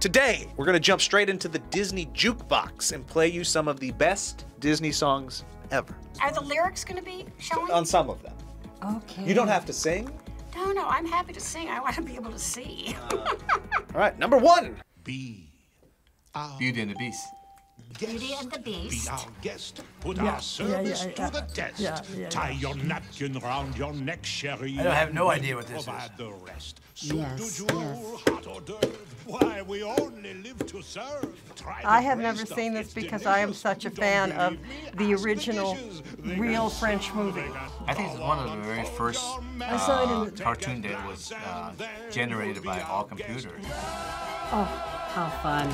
Today, we're going to jump straight into the Disney jukebox and play you some of the best Disney songs ever. Are the lyrics going to be showing? On some of them. Okay. You don't have to sing. No, no, I'm happy to sing. I want to be able to see. Uh, all right, number one. Be Beauty and the Beast. Beauty and the Beast. be our guest. Put Yeah, our service yeah, yeah, to the test. yeah, yeah, Tie your napkin round your neck, Sherry. I don't have no idea what this Provide is. the rest. Soup Yes, du jour, yes. hot hors d'oeuvre. Why, we only live to serve. Try I have never seen this it's because I am such a fan of the original dishes. Real French movie. I think it's one of the very first I saw it in the. cartoon that was uh, generated by all computers. Oh, how fun.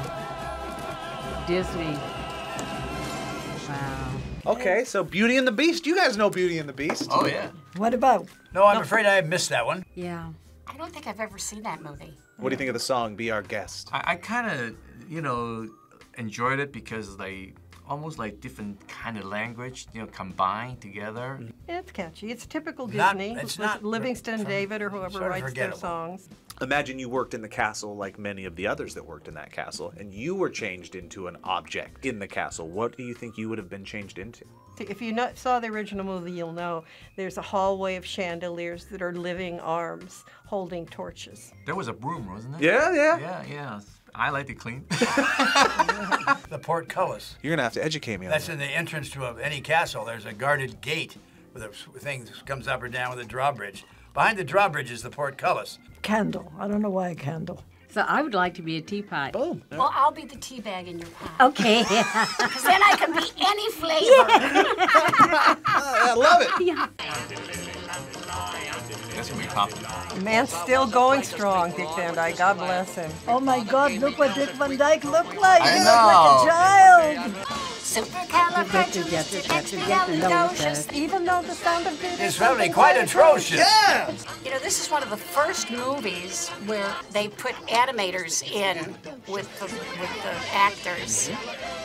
Disney. Wow. Okay, so Beauty and the Beast. You guys know Beauty and the Beast. Oh yeah. What about? No, I'm afraid I missed that one. Yeah. I don't think I've ever seen that movie. What do you think of the song Be Our Guest? I, I kind of, you know, enjoyed it because like almost like different kind of language, you know, combined together. Mm-hmm. It's catchy. It's typical Not- Disney. it's with not Livingston from- David or whoever sort of writes their songs. Imagine you worked in the castle like many of the others that worked in that castle, and you were changed into an object in the castle. What do you think you would have been changed into? If you not, saw the original movie, you'll know there's a hallway of chandeliers that are living arms holding torches. There was a broom, wasn't there? Yeah, yeah. Yeah, yeah. I like to clean. The portcullis. You're gonna have to educate me on That's that. in the entrance to a, any castle. There's a guarded gate with a thing that comes up or down with a drawbridge. Behind the drawbridge is the portcullis. Candle. I don't know why a candle. So I would like to be a teapot. Boom. Well, I'll be the tea bag in your pot. Okay. Because then I can be any flavor. I love it. That's gonna be popular. Man's still going strong, Dick Van Dyke. God bless him. oh my God! Look what Dick Van Dyke looked like. He looked like a child. Supercalifragilisticexpialidocious. Even though the sound of it It's really quite atrocious. Yeah. You know, this is one of the first movies where they put animators in with the with the actors.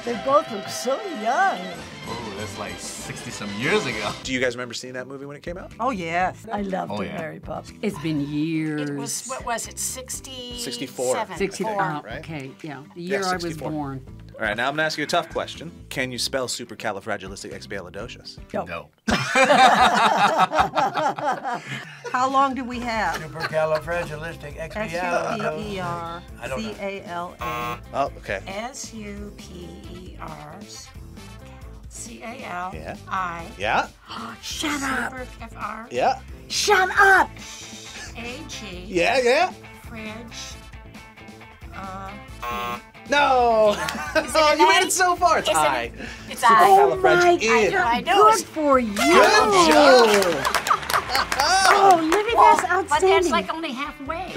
They both look so young. Oh, that's like 60 some years ago. Do you guys remember seeing that movie when it came out? Oh yes. I oh, loved Oh, it, yeah. Mary Poppins. It's been years. It was what was it? 60 64. 60. Four. Oh, right? okay, yeah. The year I was born. All right, now I'm gonna ask you a tough question. Can you spell supercalifragilisticexpialidocious? No. How long do we have? Supercalifragilisticexpialidocious. P E R I don't know. C A L A. Oh, okay. S U P E R C A L Yeah. I. Yeah. Shut up! Super F R Yeah. Shut up! A G. Yeah. Yeah. Fridge. Uh, No. oh, you made it so far. It's Is it- high. it's I. Oh my Supercalifragi- God! I know. Good for you! Good job. Oh, Libby, that's outstanding. But that's outstanding. like only halfway.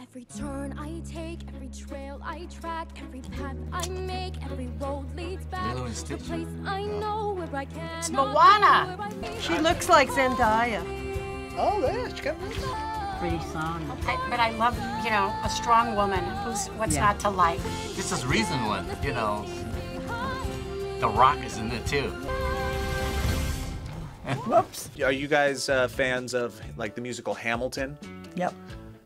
Every turn I take, every trail I track, every path I make, every road leads back Lilo and to Stitch. a place I oh. know where I can. It's Moana. She looks like Zendaya. Oh, there. She got it. Pretty song. I, but I love, you know, a strong woman who's what's Yeah. not to like. This is reason one, you know. The Rock is in it too. Whoops. Are you guys uh, fans of like the musical Hamilton? Yep.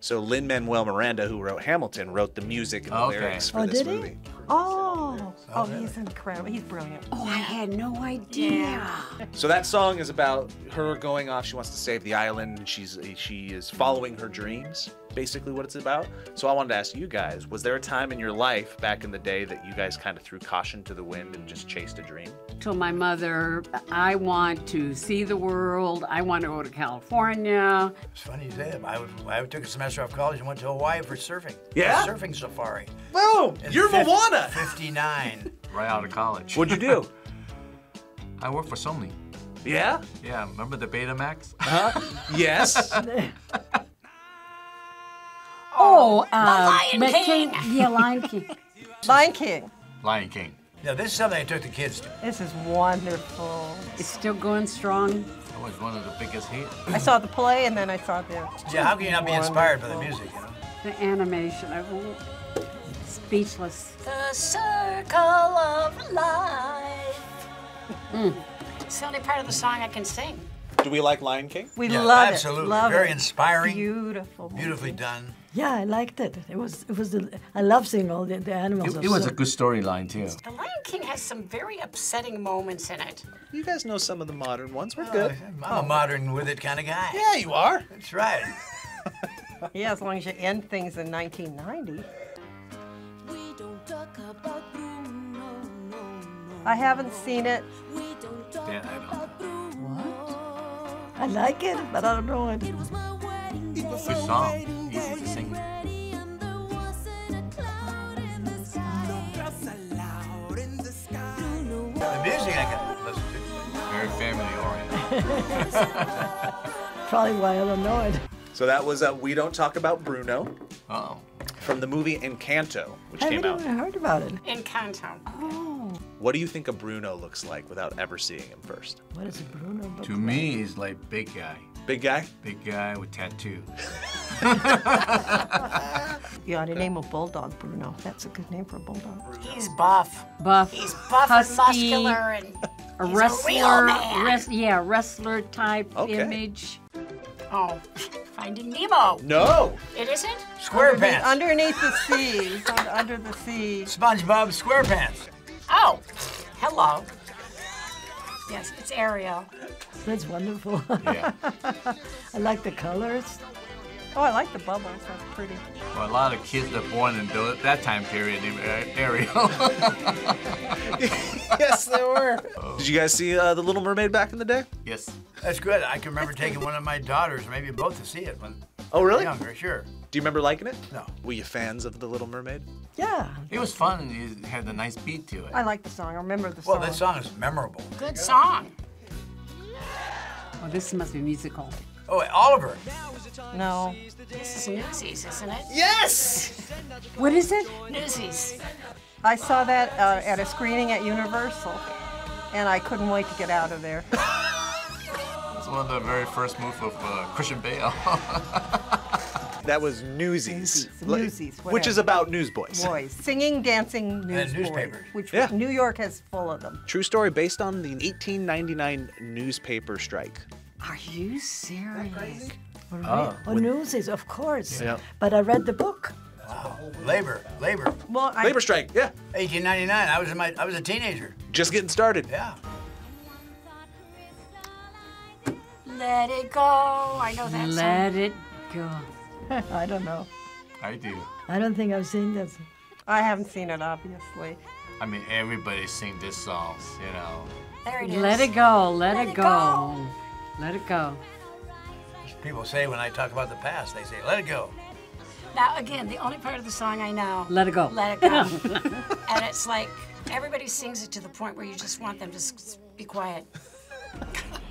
So Lin Manuel Miranda, who wrote Hamilton, wrote the music and the Okay. lyrics for Oh, this did he? movie. Oh. Oh, oh he's incredible. He's brilliant. Oh, I had no idea. So that song is about her going off. She wants to save the island, and she's she is following her dreams. Basically, what it's about. So I wanted to ask you guys: Was there a time in your life back in the day that you guys kind of threw caution to the wind and just chased a dream? Told my mother, I want to see the world. I want to go to California. It's funny you say that. I, was, I took a semester off college and went to Hawaii for surfing. Yeah? A surfing safari. Boom! In You're fif- Moana. 59. Right out of college. What'd you do? I worked for Sony. yeah. Yeah, remember the Betamax? Huh? yes. Oh, uh, Lion but King. Yeah, Lion King. Lion King. Lion King. Now, this is something I took the kids to. This is wonderful. It's still going strong. That was one of the biggest hits. I saw the play and then I saw the. Yeah, how can you not be inspired by the music, you know? The animation, I speechless. The circle of life. It's the only part of the song I can sing. Do we like Lion King? We Yeah, love absolutely. it. Love Very it. inspiring. Beautiful. movie. Beautifully done. Yeah, I liked it. It was it was the, I love seeing all the, the animals. It, it was so- a good storyline too. The Lion King has some very upsetting moments in it. You guys know some of the modern ones. We're Oh, good. I'm a modern with it kind of guy. Yeah, you are. That's right. Yeah, as long as you end things in 1990. We don't talk about Bruno, no, no. I haven't seen it. We don't talk Yeah, I don't. about Bruno. I like it, but I don't know it. It was my wedding day. Good song. Probably why I'm annoyed. So that was uh, We Don't Talk About Bruno Oh. from the movie Encanto, which I came haven't out. even heard about it. Encanto. What do you think a Bruno looks like without ever seeing him first? What is a Bruno? look To me, he's like big guy. Big guy? Big guy with tattoo. You ought to name a bulldog Bruno. That's a good name for a bulldog. He's buff. Buff. He's buff husky, and muscular and A he's a real wrestler, man. res- yeah, wrestler type Okay. image. Oh, Finding Nemo. No. It isn't? SquarePants. Underneath the sea. Under the sea. SpongeBob SquarePants. Oh, hello. Yes, it's Ariel. That's wonderful. Yeah. I like the colors. Oh, I like the bubbles. That's pretty. Well, a lot of kids that born in that time period named uh, Ariel. yes, there were. Did you guys see uh, The Little Mermaid back in the day? yes. That's good. I can remember taking one of my daughters, maybe both, to see it when Oh, really? younger. Sure. Do you remember liking it? No. Were you fans of The Little Mermaid? Yeah. It was fun and it had a nice beat to it. I like the song. I remember the song. Well, that song is memorable. Good song. Oh, this must be musical. Oh, Oliver. No. This is Newsies, isn't it? Yes. What is it? Newsies. I saw that uh, at a screening at Universal, and I couldn't wait to get out of there. It's one of the very first moves of uh, Christian Bale. That was Newsies. Newsies, Like- Newsies, Which is about newsboys. Boys, singing, dancing newsboys, newspapers. which Yeah. New York has full of them. True story based on the 1899 newspaper strike. Are you serious? oh, Oh, newsies, of course. Yeah. But I read the book. Wow. Labor. Labor. Well, I, Labor strike, yeah. 1899. I was in my. I was a teenager. Just getting started. Yeah. Let it go. I know that song. Let it go. I don't know. I do. I don't think I've seen this. I haven't seen it, obviously. I mean, everybody sing this song, you know. There it is. Let it go. Let, Let it it go. go. Let it go. People say when I talk about the past, they say, "Let it go." Now, again, the only part of the song I know. Let it go. Let it go. and it's like everybody sings it to the point where you just want them to be quiet.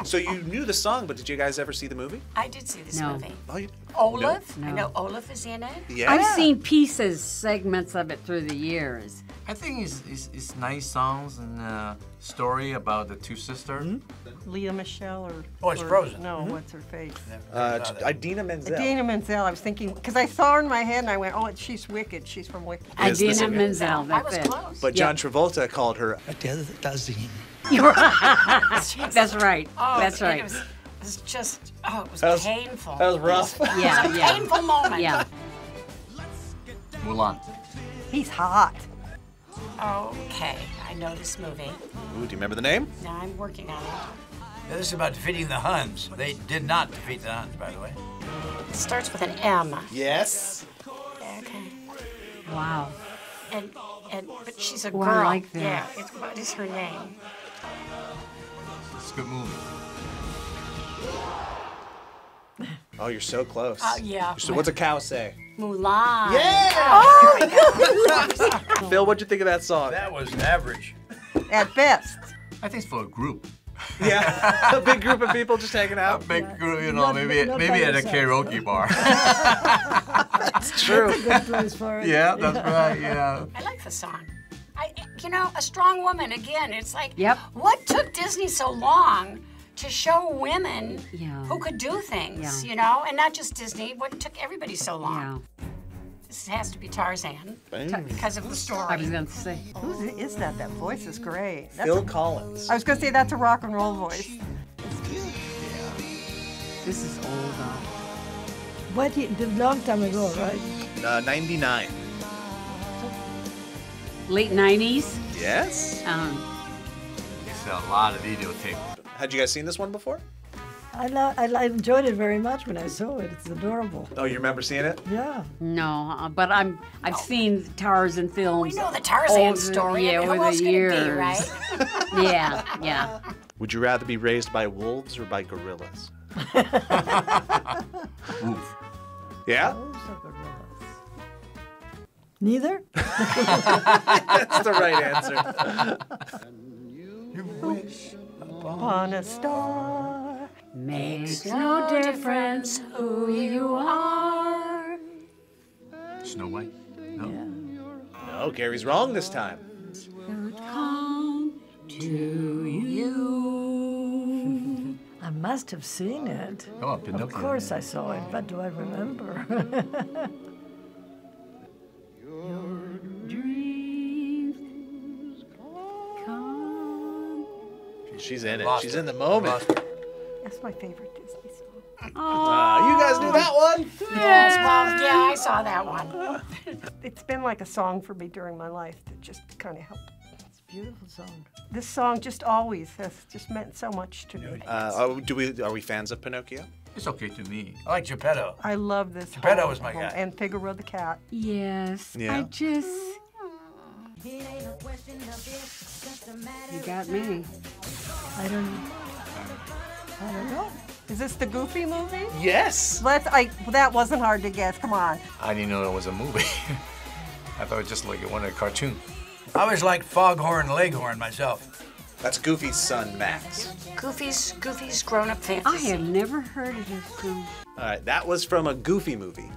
So you knew the song, but did you guys ever see the movie? I did see this No. movie. Oh, you, Olaf. I No. know Olaf is in it. yeah. I've seen pieces, segments of it through the years. I think it's, it's, it's nice songs and uh, story about the two sisters. Lea Michele or. Oh, it's or- Frozen. No, what's her face? Uh, About t- Idina Menzel. Dana Menzel. I was thinking because I saw her in my head and I went, "Oh, she's wicked. She's from Wicked." Yes, this Idina is- Menzel. I That's was it. close. But John Travolta called her That's right. Oh, That's right. It was, it was just, oh, it was, That was- painful. that was rough. yeah, yeah, Painful moment. yeah. Mulan. He's hot. Okay, I know this movie. Ooh, do you remember the name? Now I'm working on it. This is about defeating the Huns. They did not defeat the Huns, by the way. It starts with an M. Yes. Okay. Wow. And and but she's a girl. I like that. Yeah. It's, what is her name? It's a good movie. Oh, you're so close. Oh, yeah. So what's a cow say? Mulan. Yeah. Oh, Phil, what'd you think of that song? That was average. At best. I think it's for a group. Yeah, a big group of people just hanging out. A out. big group, you know, Not- maybe not maybe at a karaoke bar. It's true. That's a Good place for it. yeah, that's right. Yeah. I like the song. I, you know, a strong woman. Again, it's like, Yep. what took Disney so long to show women Yeah. who could do things? Yeah. You know, and not just Disney. What took everybody so long? Yeah. This has to be Tarzan t- because of the story. I was going to say. Who is that? That voice is great. That's Phil a- Collins. I was gonna say that's a rock and roll voice. This is old though. What? ye- A long time ago, right? Uh, 99. Late 90s. Yes. Um, It's a lot of videotape. Had you guys seen this one before? I, lo- I, I enjoyed it very much when I saw it. It's adorable. Oh, you remember seeing it? Yeah. no, uh, but I'm I've seen Tarzan films. We know the Tarzan over- story. Yeah, I mean, over the years. be, right? yeah, yeah. Would you rather be raised by wolves or by gorillas? Oof. Yeah? Those are gorillas. Neither? That's the right answer. On a star. Makes no difference who you are. Snow White? No. No, Gary's wrong this time. Come to you. I must have seen it. Come on, Pinocchio. Of course I saw it, but do I remember? She's in it. She's her. in the moment. That's my favorite Disney song. Ah, you guys knew that one? Yes, well, yeah, I saw that one. It's been like a song for me during my life that just kind of helped. it's a beautiful song. This song just always has just meant so much to me. Uh, oh, do we? Are we fans of Pinocchio? It's okay to me. I like Geppetto. I love this. Geppetto whole- was my whole- guy. And Figaro the cat. Yes. Yeah. I just. You got me. I don't. I don't know. Is this the Goofy movie? Yes. Let's. I. That wasn't hard to guess. Come on. I didn't know it was a movie. I thought it was just like one of the cartoon. I always like Foghorn Leghorn myself. That's Goofy's son, Max. Goofy's Goofy's grown-up I fantasy. have never heard of this film. All right, that was from a Goofy movie,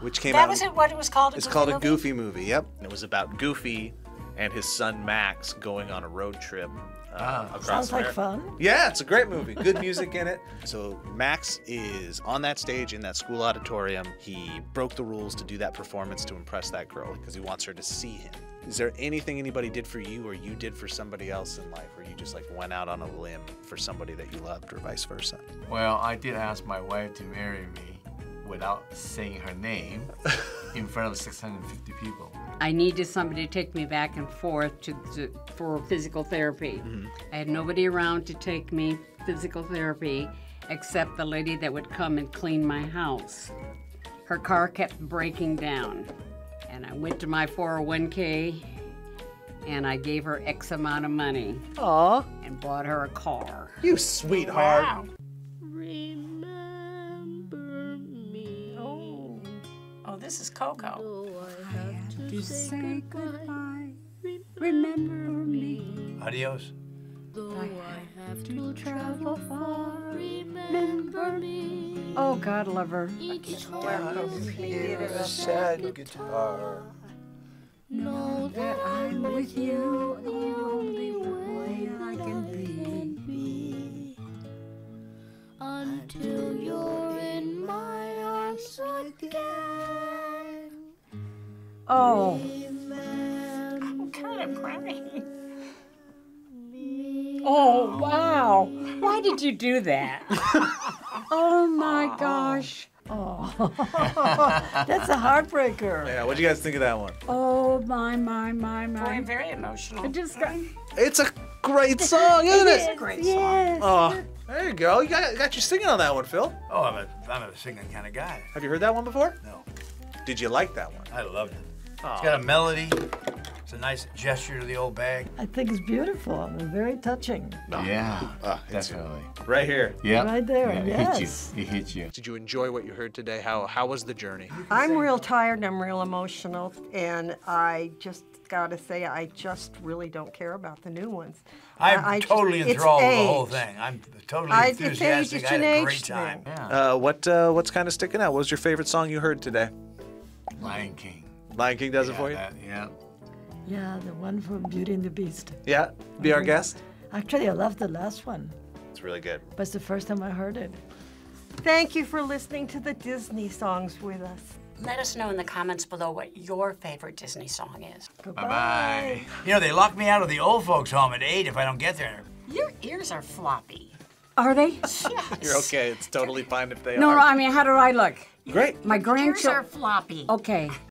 which came That out. That was it. What it was called? A It's Goofy called a movie? Goofy movie. Yep. And it was about Goofy and his son Max going on a road trip uh, Ah. across Sounds like fun. Yeah, it's a great movie. Good music in it. So Max is on that stage in that school auditorium. He broke the rules to do that performance to impress that girl because he wants her to see him. Is there anything anybody did for you or you did for somebody else in life where you just like went out on a limb for somebody that you loved or vice versa? Well, I did ask my wife to marry me without saying her name in front of 650 people. I needed somebody to take me back and forth to, to for physical therapy. Mm-hmm. I had nobody around to take me physical therapy except the lady that would come and clean my house. Her car kept breaking down, and I went to my 401k and I gave her X amount of money Aw, and bought her a car. you sweetheart. Wow. Coco. To say goodbye, remember me. Adios. To travel far, remember me. Oh, God love her. a sad guitar. Know that I'm with you the only way I can be. Until you're in my arms again. Oh, I'm kind of crying. oh, wow. Why did you do that? oh my gosh. Oh, that's a heartbreaker. Yeah, what do you guys think of that one? Oh my, my, my, my. Boy, my. very emotional. I just got. It's a great song, isn't it? It's a it? great song. Oh, there you go. You got, got you singing on that one, Phil. Oh, I'm a, I'm a singing kind of guy. Have you heard that one before? No, Did you like that one? I loved it. It's Aw. got a melody. It's a nice gesture to the old bag. I think it's beautiful and very touching. Yeah, Ah, it's definitely. right here. Yeah. Right there, Yeah, yes. It hit you. It hit you. Did you enjoy what you heard today? How how was the journey? I'm real tired and I'm real emotional, and I just gotta say, I just really don't care about the new ones. I'm I- I just- totally it's enthralled with the whole thing. I'm totally I- it's age, enthusiastic. it's I had an a age great time. Yeah. Uh, what uh, what's kind of sticking out? What was your favorite song you heard today? Lion King. Lion King does it for you? that- yeah. Yeah, the one from Beauty and the Beast. Yeah. Be our mm-hmm. guest. Actually, I love the last one, It's really good. but it's the first time I heard it. Thank you for listening to the Disney songs with us. Let us know in the comments below what your favorite Disney song is. Bye bye. You know, they lock me out of the old folks' home at 8 if I don't get there. Your ears are floppy. Are they? You're okay. It's totally fine if they No, are. no, I mean, how do I look? Great. My Ears are grandchildren. floppy. Okay,